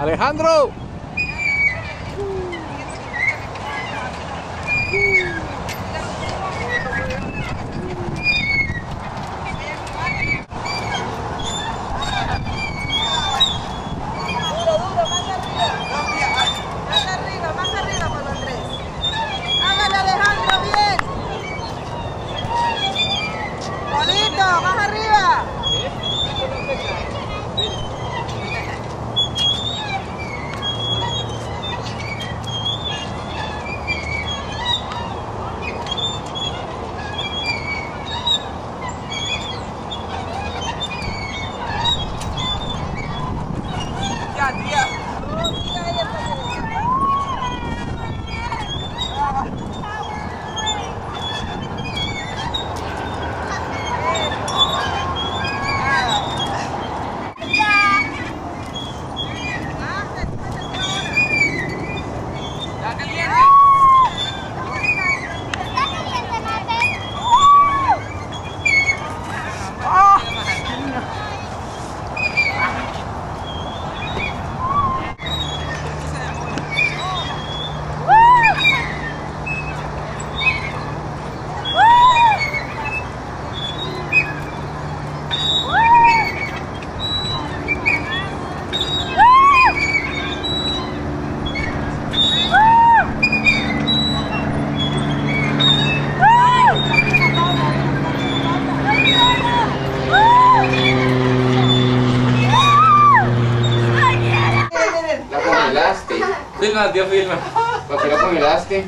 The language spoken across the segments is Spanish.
Alejandro. Duro, duro, más arriba. Más arriba, más arriba, Juan Andrés. Hágale, Alejandro, bien. Bonito, más arriba. Ya, Filma, tío, filma. ¿Por qué la congelaste?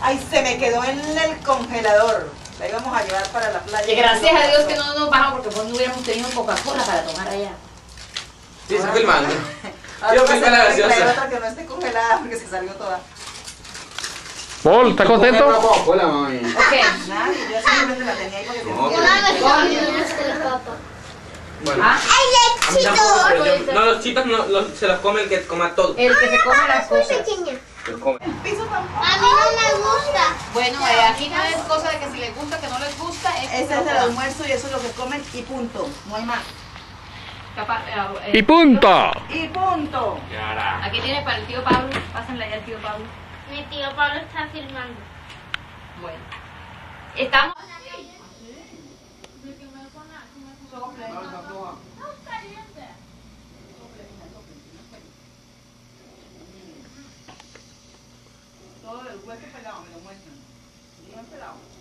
Ay, se me quedó en el congelador. La íbamos a llevar para la playa. Que gracias a Dios que no nos bajamos porque pues no hubiéramos tenido Coca-Cola para tomar allá. Sí, estoy filmando. Yo filmé la gaseosa. otra que no esté congelada porque se salió toda. Paul, ¿estás contento? Mami. Ok. Nadie, yo simplemente la tenía ahí porque No, Ah, no, los chitos no, los- se los come el que coma todo. el que se come las cosas. Se come. A mí no me gusta. Bueno, eh, aquí no es cosa de que si les gusta, que no les gusta. Ese se es el almuerzo y eso es lo que comen y punto. No hay más. Capaz, eh, eh, Y punto. Y punto. Aquí tiene para el tío Pablo. Pásenle ahí al tío Pablo. Mi tío Pablo está filmando. Bueno. Estamos. Todo el hueso pelado me lo muestran. Bien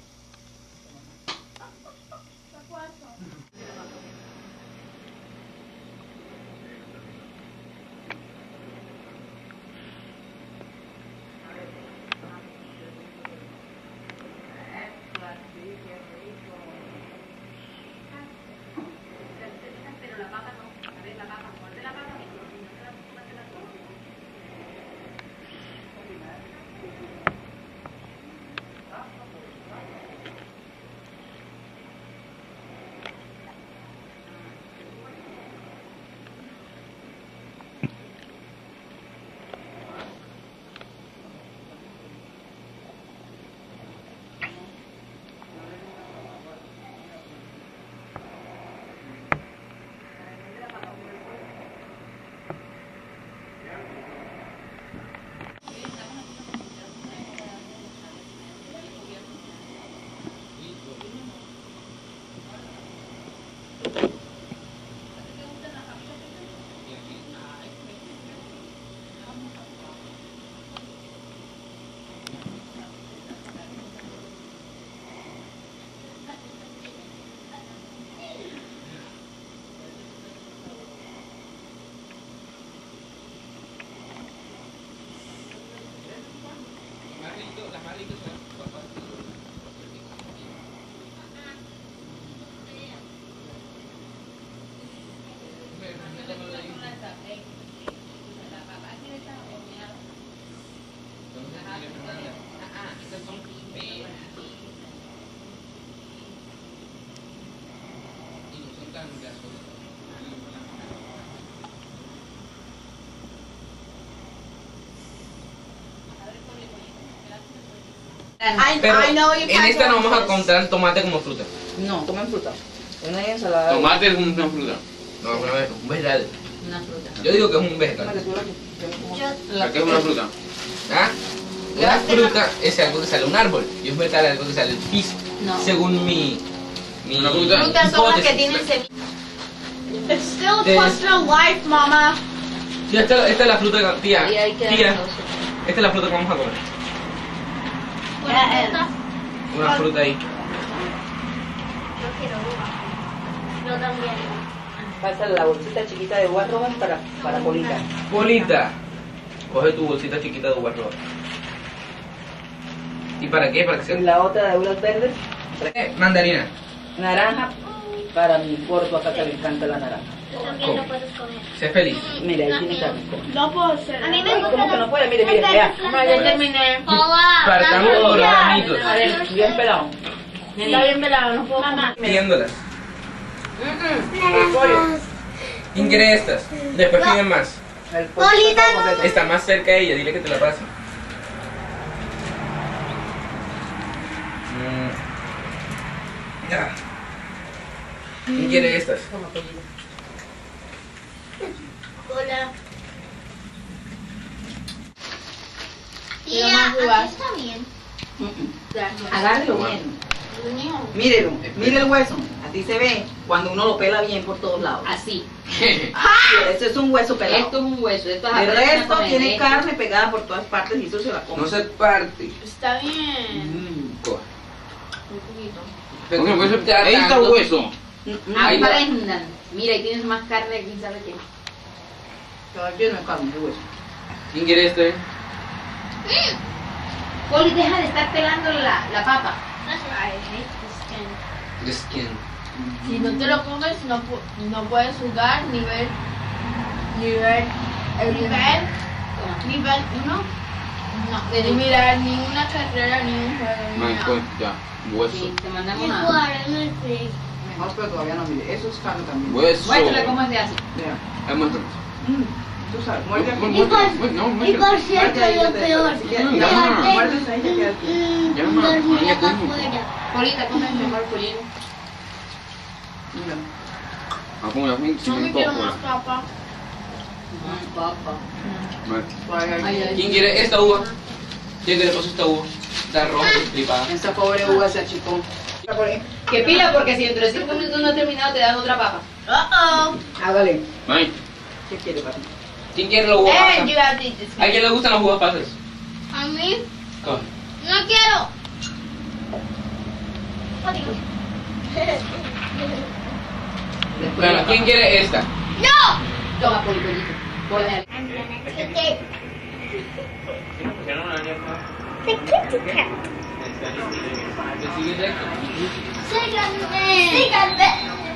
pelado. I, Pero I know you en can't esta no vamos a contar tomate como fruta. No, tomen fruta. Una ensalada. Tomate es una fruta. No, no, es un vegetal. Una fruta. Yo digo que es un vegetal. ¿Qué es una fruta? ¿Ah? Una fruta es algo que sale de un árbol y un vegetal es algo que sale del piso. No. Según mi. mi Una fruta. Frutas son las que tienen semillas. It's still a question of life, mama. Sí, esta, esta es la fruta. Tía, tía, esta es la fruta que vamos a comer. Una fruta. Una fruta ahí. Yo quiero uva. Yo también. Pasa la bolsita chiquita de rojas para, para Polita. Polita, coge tu bolsita chiquita de rojas. ¿Y para qué? Para sea. la otra de uvas verdes, Eh, Mandarina. naranja, para mi gordo acá que le encanta la naranja. También lo puedes comer. Sé feliz. Mira, ahí tiene. No puedo ser. A mí me gusta. ¿cómo que no puede? Mire, mire, vea. Ya terminé. Partamos por granitos. A ver, bien pelado. Está bien pelado, no puedo comer. Pidiéndolas. El pollo. ¿Quién quiere estas? Después piden más. Polita, está más cerca de ella, dile que te la pase. Mm. ¿Quién quiere estas? Hola. Tía, aquí está bien. Agárrelo bien. Mírelo, mire el hueso. Así se ve cuando uno lo pela bien por todos lados. Así. Este es un hueso pelado. Esto es un hueso. Esto es El resto tiene Esto- carne pegada por todas partes y eso se la come. No se parte. Está bien. Mm. Un poquito. Coño, pues, Te ahí está el hueso. Mm, Ahí. Mira, ahí tienes más carne, quién sabe qué. Todavía no es carne, es hueso. ¿Quién quiere este? Poli, deja de estar pelando la, la papa. I hate the skin. The skin. Si no te lo comes, no, pu- no puedes jugar ni ver. Ni ver. El nivel. Toma. Nivel 1. No, ni mirar ni una carrera ni un juego. Pues, ya. Hueso. Sí, te mandamos una. Mejor, pero todavía no mire. Eso es carne también. Hueso. Muéstrale cómo se hace. Mira. Ahí muéstrame. Mm, Tú sabes, muerde Y por, no, y muéstrame. por cierto, lo peor. mamá, dormir ya acá como. afuera. Polita, come mejor pollino. Mira. Ah, como me Yo me quiero más papa. Más. ¿Quién quiere esta uva? ¿Quién quiere pasar esta uva? Está roja y. Esta pobre uva se achicó. Que pila, porque si dentro de 5 minutos no ha terminado, te dan otra papa. Uh Hágale. Ay, ¿Qué quiere, papi? ¿Quién quiere to eat this. ¿A quién le gustan las uvas pasas? A mí, no quiero. Bueno, ¿quién quiere esta? No. Toma, I'm gonna take it. Síganme. Síganme.